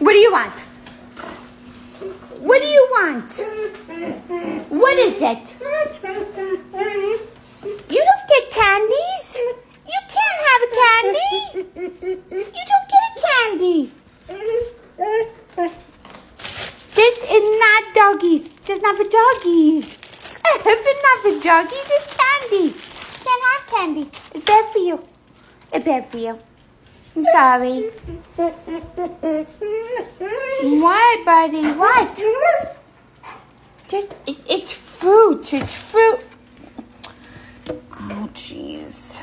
you want? What do you want? What is it? You don't get candies. You can't have a candy. You don't get a candy. This is not doggies. This is not for doggies. If it's not for doggies, it's candy. Can't have candy. It's bad for you. It's bad for you. I'm sorry. What, buddy? What? Just, it, it's fruit. It's fruit. Oh, jeez.